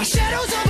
My shadow's on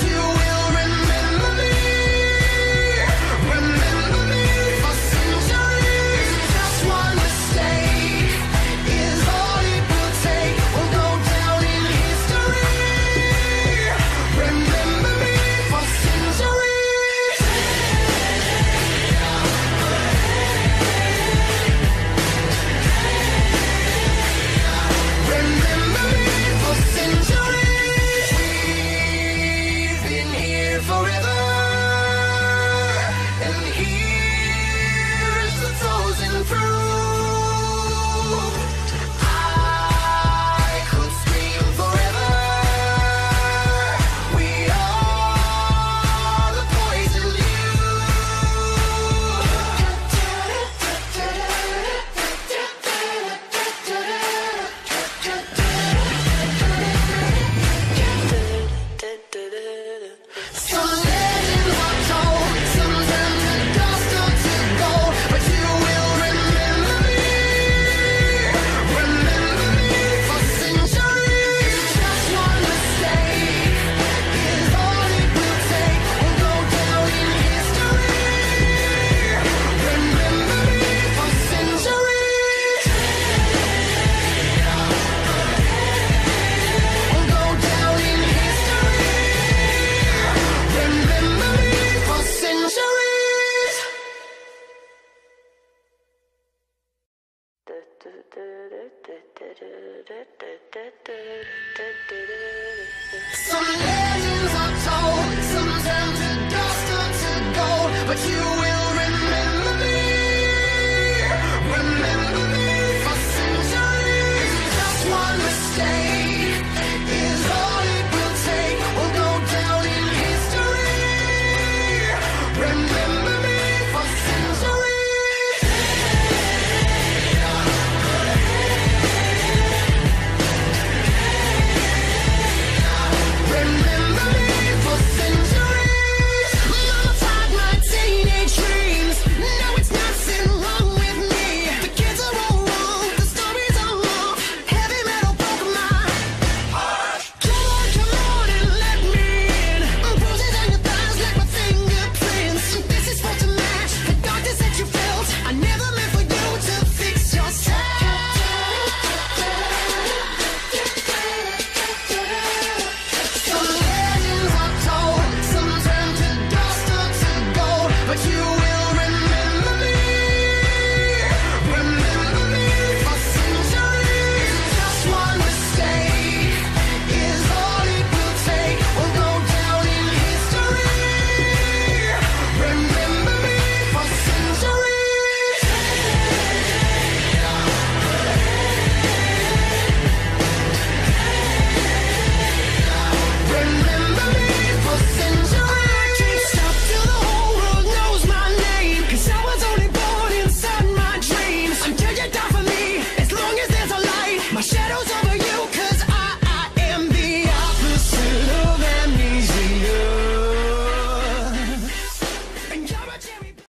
you